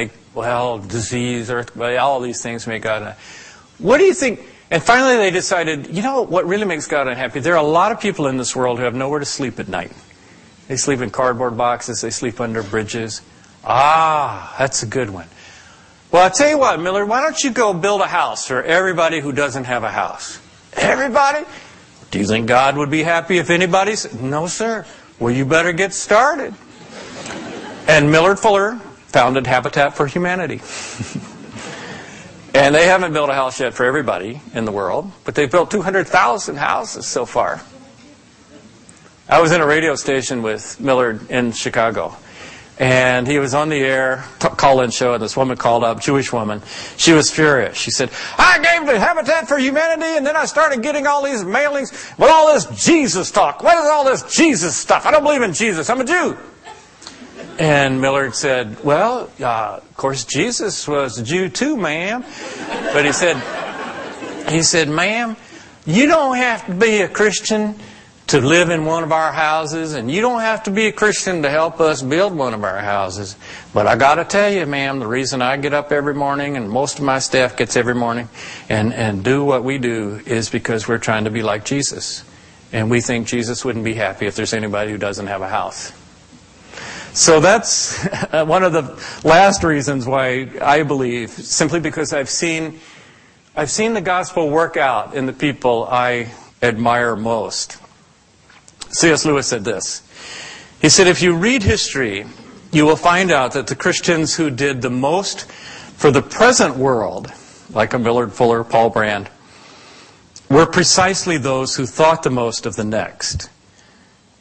like, well, disease, earthquake, all these things make God unhappy. What do you think? And finally, they decided, you know, what really makes God unhappy? There are a lot of people in this world who have nowhere to sleep at night. They sleep in cardboard boxes, they sleep under bridges. Ah, that's a good one. Well, I'll tell you what, Millard, why don't you go build a house for everybody who doesn't have a house? Everybody? Do you think God would be happy if anybody said, no, sir? Well, you better get started. And Millard Fuller founded Habitat for Humanity. and they haven't built a house yet for everybody in the world, but they've built 200,000 houses so far. I was in a radio station with Millard in Chicago. And he was on the air, call-in show, and this woman called up, Jewish woman. She was furious. She said, I gave to Habitat for Humanity, and then I started getting all these mailings with all this Jesus talk. What is all this Jesus stuff? I don't believe in Jesus. I'm a Jew. And Millard said, Well, uh, of course, Jesus was a Jew too, ma'am. But he said, he said, ma'am, you don't have to be a Christian to live in one of our houses, and you don't have to be a Christian to help us build one of our houses. But I got to tell you, ma'am, the reason I get up every morning, and most of my staff gets every morning, and, and do what we do is because we're trying to be like Jesus. And we think Jesus wouldn't be happy if there's anybody who doesn't have a house. So that's one of the last reasons why I believe, simply because I've seen, I've seen the gospel work out in the people I admire most. C.S. Lewis said this. He said, if you read history, you will find out that the Christians who did the most for the present world, like a Millard Fuller, Paul Brand, were precisely those who thought the most of the next.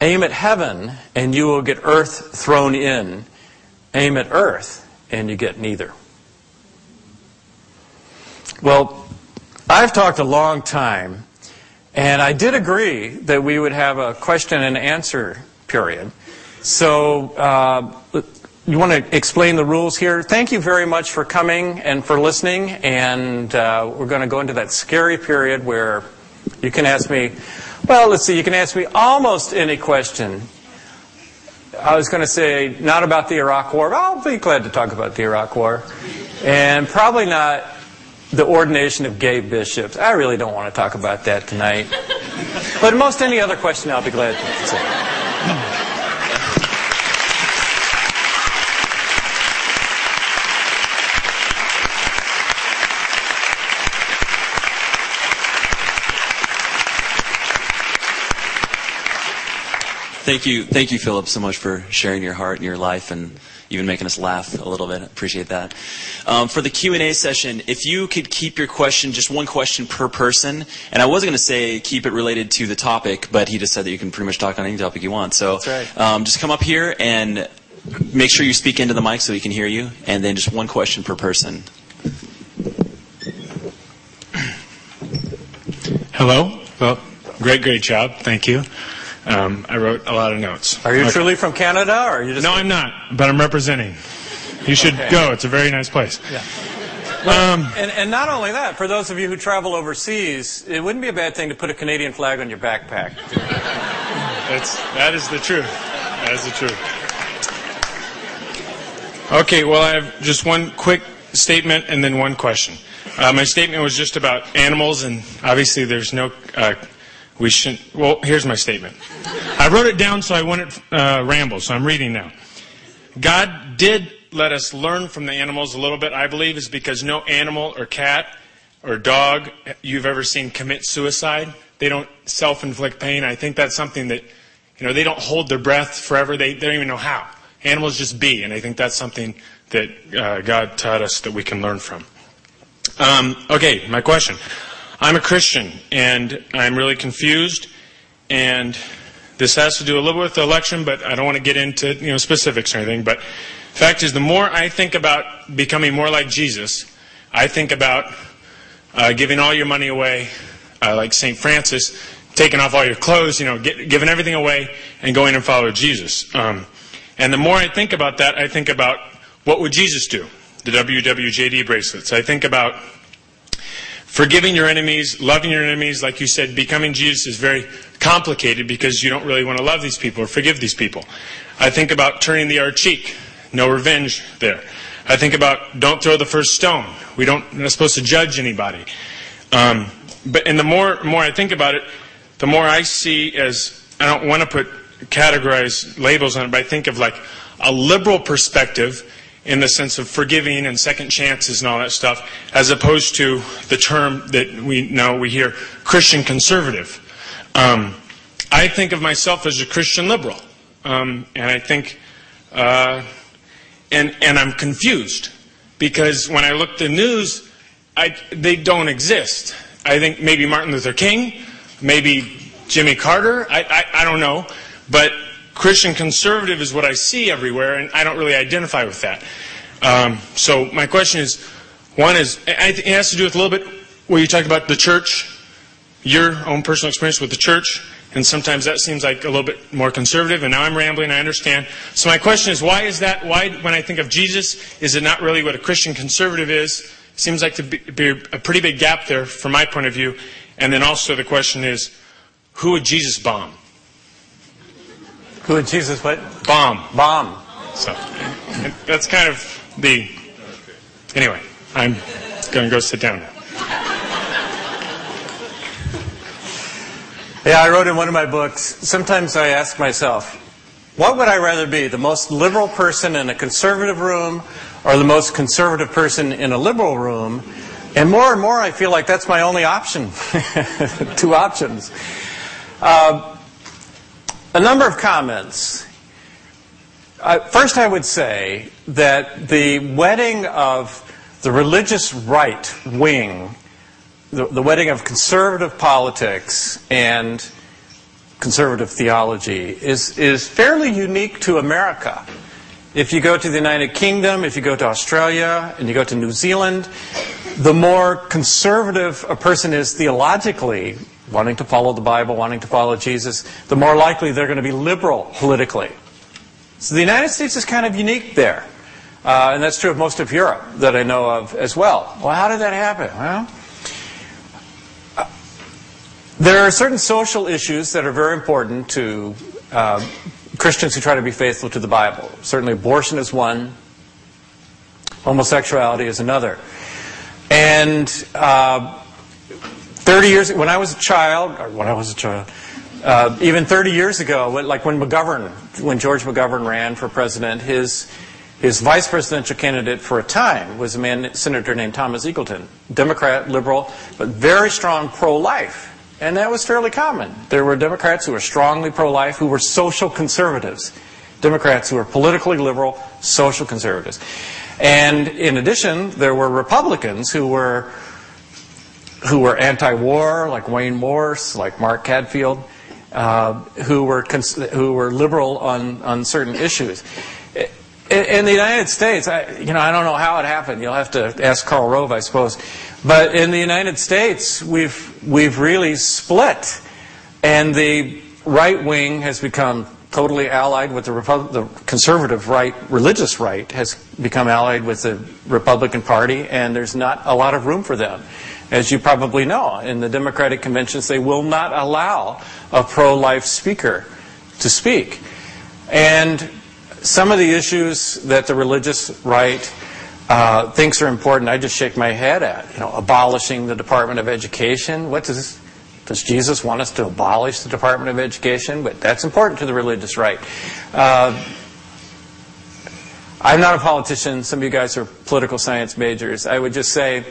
Aim at heaven, and you will get earth thrown in. Aim at earth, and you get neither. Well, I've talked a long time, and I did agree that we would have a question and answer period. So, uh, you want to explain the rules here? Thank you very much for coming and for listening. And uh, we're going to go into that scary period where you can ask me well, let's see, you can ask me almost any question. I was going to say not about the Iraq War, but I'll be glad to talk about the Iraq War. And probably not the ordination of gay bishops. I really don't want to talk about that tonight. But most any other question, I'll be glad to say. Thank you, thank you, Philip, so much for sharing your heart and your life and even making us laugh a little bit. Appreciate that. Um, for the Q&A session, if you could keep your question, just one question per person, and I was going to say keep it related to the topic, but he just said that you can pretty much talk on any topic you want. So right. um, just come up here and make sure you speak into the mic so we can hear you, and then just one question per person. Hello. Well, great, great job. Thank you. Um, I wrote a lot of notes. Are you okay. truly from Canada, or are you just? No, I'm not, but I'm representing. You should okay. go. It's a very nice place. Yeah. Well, um, and, and not only that, for those of you who travel overseas, it wouldn't be a bad thing to put a Canadian flag on your backpack. That's that is the truth. That is the truth. Okay, well, I have just one quick statement and then one question. Uh, my statement was just about animals, and obviously there's no uh, we shouldn't. Well, here's my statement. I wrote it down so I wouldn't uh, ramble. So I'm reading now. God did let us learn from the animals a little bit. I believe is because no animal or cat or dog you've ever seen commit suicide. They don't self-inflict pain. I think that's something that you know they don't hold their breath forever. They, they don't even know how. Animals just be, and I think that's something that uh, God taught us that we can learn from. Um, okay, my question. I'm a Christian, and I'm really confused, and this has to do a little with the election, but I don't want to get into you know specifics or anything. But the fact is, the more I think about becoming more like Jesus, I think about uh, giving all your money away, uh, like St. Francis, taking off all your clothes, you know, get, giving everything away, and going and follow Jesus. Um, and the more I think about that, I think about what would Jesus do? The WWJD bracelets. I think about Forgiving your enemies, loving your enemies, like you said, becoming Jesus is very complicated because you don't really want to love these people or forgive these people. I think about turning the other cheek. No revenge there. I think about don't throw the first stone. We don't, we're not supposed to judge anybody. Um, but and the more more I think about it, the more I see as I don't want to put categorize labels on it, but I think of like a liberal perspective in the sense of forgiving and second chances and all that stuff, as opposed to the term that we know we hear Christian conservative. Um, I think of myself as a Christian liberal, um, and I think, uh, and and I'm confused because when I look at the news, I, they don't exist. I think maybe Martin Luther King, maybe Jimmy Carter. I, I, I don't know, but Christian conservative is what I see everywhere, and I don't really identify with that. Um, so my question is, one is, it has to do with a little bit what you talked about the church, your own personal experience with the church, and sometimes that seems like a little bit more conservative, and now I'm rambling, I understand. So my question is, why is that, why, when I think of Jesus, is it not really what a Christian conservative is? Seems like to be a pretty big gap there from my point of view. And then also the question is, who would Jesus bomb? Who would Jesus what? Bomb. Bomb. So that's kind of the. Anyway, I'm going to go sit down now. Yeah, I wrote in one of my books. Sometimes I ask myself, what would I rather be, the most liberal person in a conservative room or the most conservative person in a liberal room? And more and more, I feel like that's my only option. Two options. Uh, a number of comments. Uh, first, I would say that the wedding of the religious right wing, the, the wedding of conservative politics and conservative theology, is, is fairly unique to America. If you go to the United Kingdom, if you go to Australia, and you go to New Zealand, the more conservative a person is theologically, wanting to follow the Bible, wanting to follow Jesus, the more likely they're going to be liberal politically. So the United States is kind of unique there. Uh, and that's true of most of Europe that I know of as well. Well, how did that happen? Well, uh, there are certain social issues that are very important to uh, Christians who try to be faithful to the Bible. Certainly, abortion is one, homosexuality is another. And uh, 30 years, when I was a child, or when I was a child, uh, even 30 years ago, like when McGovern, when George McGovern ran for president, his his vice presidential candidate for a time was a man, senator named Thomas Eagleton, Democrat, liberal, but very strong pro-life, and that was fairly common. There were Democrats who were strongly pro-life, who were social conservatives, Democrats who were politically liberal, social conservatives, and in addition, there were Republicans who were who were anti-war, like Wayne Morse, like Mark Hatfield uh, who were who were liberal on on certain issues. In, the United States, I, you know, I don't know how it happened. You'll have to ask Karl Rove, I suppose. But in the United States, we've we've really split, and the right wing has become totally allied with the, Repu- the conservative right, religious right, has become allied with the Republican Party, and there's not a lot of room for them. As you probably know, in the Democratic conventions, they will not allow a pro life speaker to speak. And some of the issues that the religious right uh, thinks are important, I just shake my head at. You know, abolishing the Department of Education. What does does Jesus want us to abolish the Department of Education? But that's important to the religious right. Uh, I'm not a politician. Some of you guys are political science majors. I would just say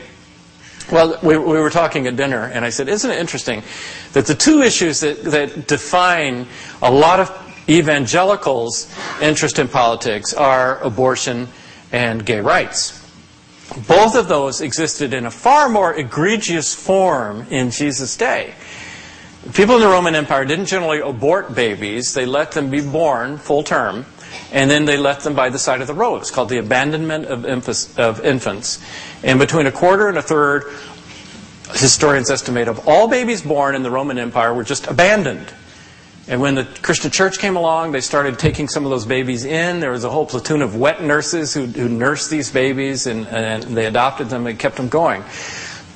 well, we, we, were talking at dinner, and I said, Isn't it interesting that the two issues that, that define a lot of evangelicals' interest in politics are abortion and gay rights? Both of those existed in a far more egregious form in Jesus' day. People in the Roman Empire didn't generally abort babies, they let them be born full term and then they left them by the side of the road. It's called the abandonment of, of infants. And between a quarter and a third, historians estimate, of all babies born in the Roman Empire were just abandoned. And when the Christian church came along, they started taking some of those babies in. There was a whole platoon of wet nurses who, who nursed these babies, and, and they adopted them and kept them going.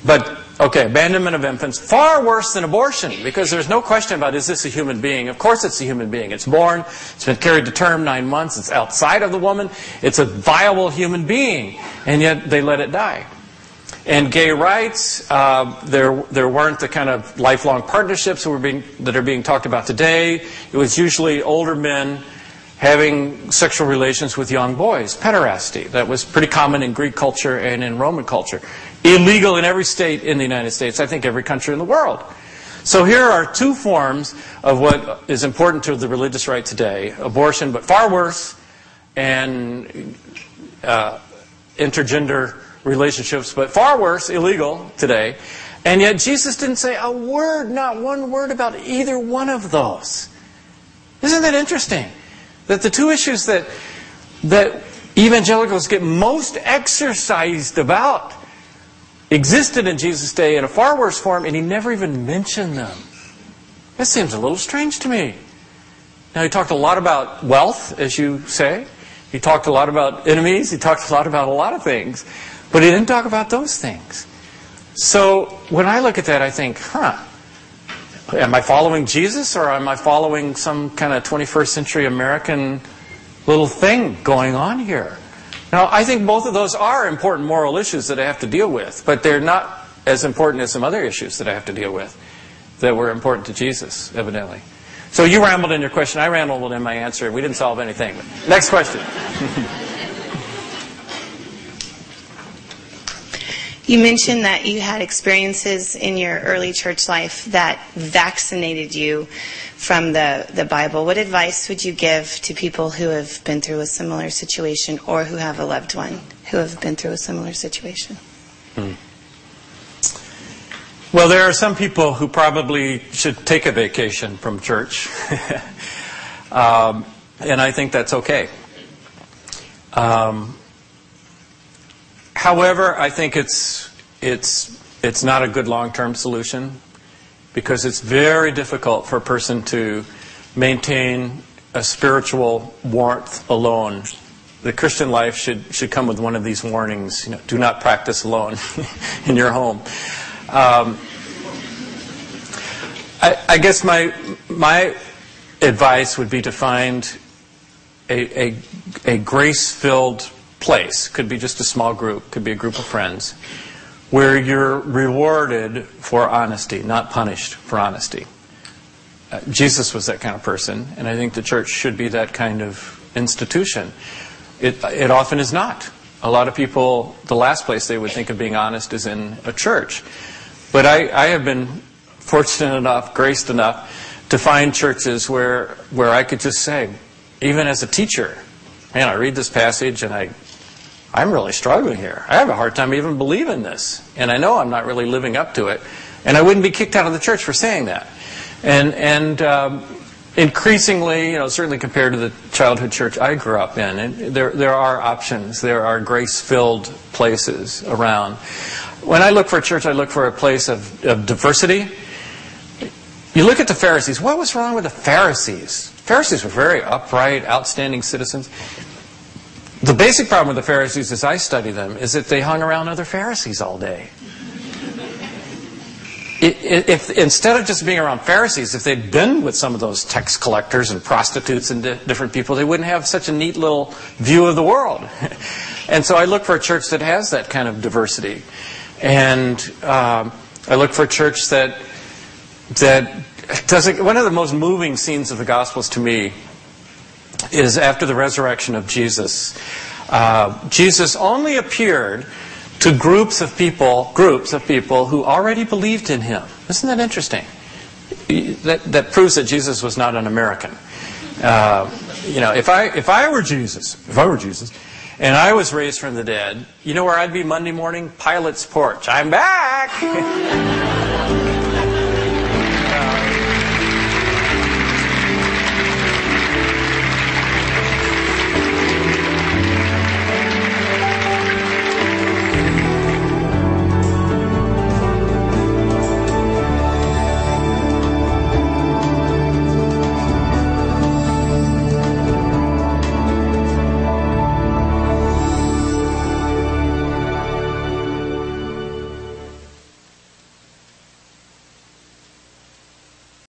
But Okay, abandonment of infants, far worse than abortion because there's no question about is this a human being? Of course it's a human being. It's born, it's been carried to term nine months, it's outside of the woman, it's a viable human being, and yet they let it die. And gay rights, uh, there, there weren't the kind of lifelong partnerships being, that are being talked about today. It was usually older men having sexual relations with young boys, pederasty. That was pretty common in Greek culture and in Roman culture illegal in every state in the United States, I think every country in the world. So here are two forms of what is important to the religious right today abortion, but far worse, and uh, intergender relationships, but far worse, illegal today. And yet Jesus didn't say a word, not one word about either one of those. Isn't that interesting? That the two issues that, that evangelicals get most exercised about existed in Jesus' day in a far worse form, and he never even mentioned them. That seems a little strange to me. Now, he talked a lot about wealth, as you say. He talked a lot about enemies. He talked a lot about a lot of things. But he didn't talk about those things. So when I look at that, I think, huh, am I following Jesus or am I following some kind of 21st century American little thing going on here? Now, I think both of those are important moral issues that I have to deal with, but they're not as important as some other issues that I have to deal with that were important to Jesus, evidently. So you rambled in your question, I rambled in my answer. We didn't solve anything. Next question. You mentioned that you had experiences in your early church life that vaccinated you from the, the Bible. What advice would you give to people who have been through a similar situation or who have a loved one who have been through a similar situation? Hmm. Well, there are some people who probably should take a vacation from church. um, and I think that's okay. Um, However, I think it's, it's, it's not a good long-term solution because it's very difficult for a person to maintain a spiritual warmth alone. The Christian life should, should come with one of these warnings. You know, do not practice alone in your home. Um, I, I, guess my, my advice would be to find a, a, a grace-filled place, could be just a small group, could be a group of friends, where you're rewarded for honesty, not punished for honesty. Uh, Jesus was that kind of person, and I think the church should be that kind of institution. It, it often is not. A lot of people, the last place they would think of being honest is in a church. But I, I have been fortunate enough, graced enough, to find churches where, where I could just say, even as a teacher, man, I read this passage and I I'm really struggling here. I have a hard time even believing this. And I know I'm not really living up to it. And I wouldn't be kicked out of the church for saying that. And, and um, increasingly, you know, certainly compared to the childhood church I grew up in, and there, there are options. There are grace-filled places around. When I look for a church, I look for a place of, of diversity. You look at the Pharisees. What was wrong with the Pharisees? Pharisees were very upright, outstanding citizens. The basic problem with the Pharisees, as I study them, is that they hung around other Pharisees all day. If, instead of just being around Pharisees, if they'd been with some of those tax collectors and prostitutes and different people, they wouldn't have such a neat little view of the world. and so I look for a church that has that kind of diversity. And um, I look for a church that that does it. One of the most moving scenes of the Gospels to me is after the resurrection of Jesus. Uh, Jesus only appeared to groups of people, groups of people who already believed in him. Isn't that interesting? That, that proves that Jesus was not an American. Uh, you know, if I if I were Jesus, if I were Jesus, and I was raised from the dead, you know where I'd be Monday morning? Pilate's porch. I'm back.